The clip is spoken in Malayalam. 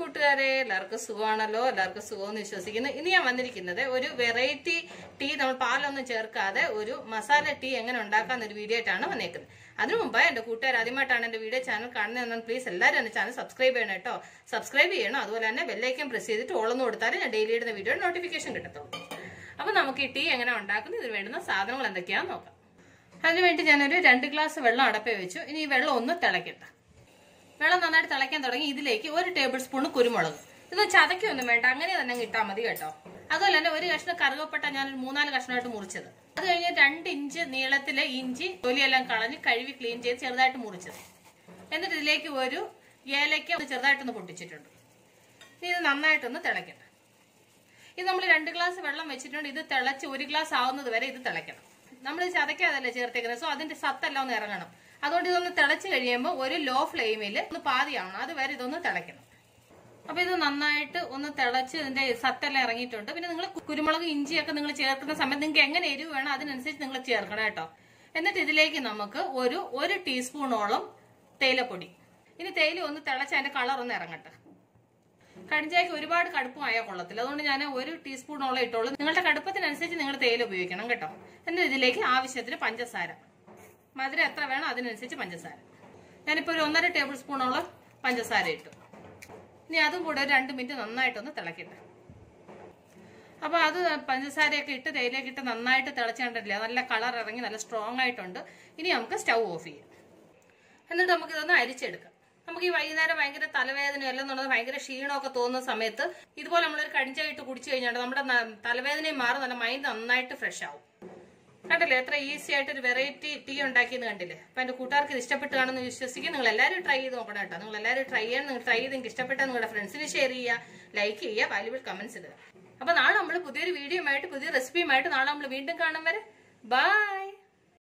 കൂട്ടുകാരെ എല്ലാവർക്കും സുഖമാണല്ലോ എല്ലാവർക്കും സുഖമെന്ന് വിശ്വസിക്കുന്നു. ഇനി ഞാൻ വന്നിരിക്കുന്നത് ഒരു വെറൈറ്റി ടീ നമ്മൾ പാലൊന്നും ചേർക്കാതെ ഒരു മസാല ടീ എങ്ങനെ ഉണ്ടാക്കാന്ന് ഒരു വീഡിയോ ആയിട്ടാണ് വന്നേക്കുന്നത്. അതിനു മുമ്പ് എന്റെ കൂട്ടുകാർ ആദ്യമായിട്ടാണ് എന്റെ വീഡിയോ ചാനൽ കാണുന്നതെന്ന് പ്ലീസ് എല്ലാവരും എന്റെ ചാനൽ സബ്സ്ക്രൈബ് ചെയ്യണം കേട്ടോ. സബ്സ്ക്രൈബ് ചെയ്യണം അതുപോലെ തന്നെ ബെല്ലൈക്കൻ പ്രസ് ചെയ്തിട്ട് ഓളൊന്നും കൊടുത്താലും ഞാൻ ഡെയിലി ഇടുന്ന വീഡിയോ നോട്ടിഫിക്കേഷൻ കിട്ടത്തുള്ളൂ. അപ്പൊ നമുക്ക് ഈ ടീ എങ്ങനെ ഉണ്ടാക്കുന്നത് ഇതിന് വേണ്ടുന്ന സാധനങ്ങൾ എന്തൊക്കെയാണെന്ന് നോക്കാം. അതിനുവേണ്ടി ഞാനൊരു രണ്ട് ഗ്ലാസ് വെള്ളം അടപ്പേ വെച്ചു. ഇനി ഈ വെള്ളം ഒന്ന് തിളക്കട്ടെ. വെള്ളം നന്നായിട്ട് തിളയ്ക്കാൻ തുടങ്ങി ഇതിലേക്ക് ഒരു ടേബിൾ സ്പൂൺ കുരുമുളക്. ഇത് ചതക്കൊന്നും വേണ്ട. അങ്ങനെ തന്നെ ഇട്ടാൽ മതി കേട്ടോ. അതുപോലെ തന്നെ ഒരു കഷ്ണം കറുകപ്പെട്ട ഞാൻ മൂന്നാൽ കഷ്ണമായിട്ട് മുറിച്ചത്. അത് കഴിഞ്ഞ് രണ്ട് ഇഞ്ച് നീളത്തിലെ ഇഞ്ചി തൊലിയെല്ലാം കളഞ്ഞ് കഴുകി ക്ലീൻ ചെയ്ത് ചെറുതായിട്ട് മുറിച്ചത്. എന്നിട്ട് ഇതിലേക്ക് ഒരു ഏലയ്ക്ക ചെറുതായിട്ടൊന്ന് പൊട്ടിച്ചിട്ടുണ്ട്. ഇനി ഇത് നന്നായിട്ടൊന്ന് തിളയ്ക്കണം. ഇത് നമ്മൾ രണ്ട് ഗ്ലാസ് വെള്ളം വെച്ചിട്ടുണ്ട്. ഇത് തിളച്ച് ഒരു ഗ്ലാസ് ആവുന്നത് വരെ ഇത് തിളയ്ക്കണം. നമ്മൾ ചതയ്ക്കാതല്ലേ ചേർത്തേക്കുന്നത്? സോ അതിന്റെ സത്തെല്ലാം ഒന്ന് ഇറങ്ങണം. അതുകൊണ്ട് ഇതൊന്ന് തിളച്ച് കഴിയുമ്പോൾ ഒരു ലോ ഫ്ലെയിമിൽ ഒന്ന് പാതിയാവണം. അതുവരെ ഇതൊന്ന് തിളയ്ക്കണം. അപ്പൊ ഇത് നന്നായിട്ട് ഒന്ന് തിളച്ച് ഇതിന്റെ സത്തെല്ലാം ഇറങ്ങിയിട്ടുണ്ട്. പിന്നെ നിങ്ങൾ കുരുമുളക് ഇഞ്ചിയൊക്കെ നിങ്ങൾ ചേർക്കുന്ന സമയത്ത് നിങ്ങൾക്ക് എങ്ങനെ എരിവ് വേണം അതിനനുസരിച്ച് നിങ്ങൾ ചേർക്കണം കേട്ടോ. എന്നിട്ട് ഇതിലേക്ക് നമുക്ക് ഒരു ഒരു ടീസ്പൂണോളം തേയിലപ്പൊടി. ഇനി തേയില ഒന്ന് തിളച്ച് അതിന്റെ കളർ ഒന്ന് ഇറങ്ങട്ടെ. കടിഞ്ചായ്ക്ക് ഒരുപാട് കടുപ്പമായ കൊള്ളത്തില്ല. അതുകൊണ്ട് ഞാൻ ഒരു ടീസ്പൂണോളം ഇട്ടോളൂ. നിങ്ങളുടെ കടുപ്പത്തിനനുസരിച്ച് നിങ്ങൾ തേയില ഉപയോഗിക്കണം കേട്ടോ. എന്നിട്ട് ഇതിലേക്ക് ആവശ്യത്തിന് പഞ്ചസാര. മധുരം എത്ര വേണം അതിനനുസരിച്ച് പഞ്ചസാര. ഞാനിപ്പോൾ ഒരു ഒന്നര ടേബിൾ സ്പൂണോളം പഞ്ചസാര ഇട്ടു. ഇനി അതും കൂടെ ഒരു രണ്ട് മിനിറ്റ് നന്നായിട്ടൊന്ന് തിളക്കട്ടെ. അപ്പോൾ അത് പഞ്ചസാരയൊക്കെ ഇട്ട് തേയിലയൊക്കെ ഇട്ട് നന്നായിട്ട് തിളച്ചിട്ടില്ല നല്ല കളർ ഇറങ്ങി നല്ല സ്ട്രോങ് ആയിട്ടുണ്ട്. ഇനി നമുക്ക് സ്റ്റൗ ഓഫ് ചെയ്യാം. എന്നിട്ട് നമുക്ക് ഇതൊന്ന് അരിച്ചെടുക്കാം. നമുക്ക് ഈ വൈകുന്നേരം ഭയങ്കര തലവേദന എല്ലാം എന്നുള്ളത് ഭയങ്കര ക്ഷീണമൊക്കെ തോന്നുന്ന സമയത്ത് ഇതുപോലെ നമ്മളൊരു കടിഞ്ചായിട്ട് കുടിച്ചു കഴിഞ്ഞാൽ നമ്മുടെ തലവേദനയും മാറും. നല്ല മൈൻഡ് നന്നായിട്ട് ഫ്രഷ് ആവും. കണ്ടില്ലേ? എത്ര ഈസി ആയിട്ട് ഒരു വെറൈറ്റി ടീ ഉണ്ടാക്കിയെന്ന് കണ്ടില്ലേ? അപ്പൊ എന്റെ കൂട്ടുകാർക്ക് ഇത് ഇഷ്ടപ്പെട്ട് കാണുമെന്ന് വിശ്വസിക്കും. നിങ്ങൾ എല്ലാവരും ട്രൈ ചെയ്ത് നോക്കണം കേട്ടോ. നിങ്ങൾ എല്ലാവരും ട്രൈ ചെയ്യണം. നിങ്ങൾ ട്രൈ ചെയ്ത് നിങ്ങൾക്ക് ഇഷ്ടപ്പെട്ടാൽ നിങ്ങളുടെ ഫ്രണ്ട്സിന് ഷെയർ ചെയ്യുക. ലൈക്ക് ചെയ്യുക. വാല്യുബിൾ കമന്റ്സ് ഇടുക. അപ്പൊ നാളെ നമ്മൾ പുതിയൊരു വീഡിയോ ആയിട്ട് പുതിയ റെസിപ്പിയുമായിട്ട് നാളെ നമ്മൾ വീണ്ടും കാണും വരെ. ബൈ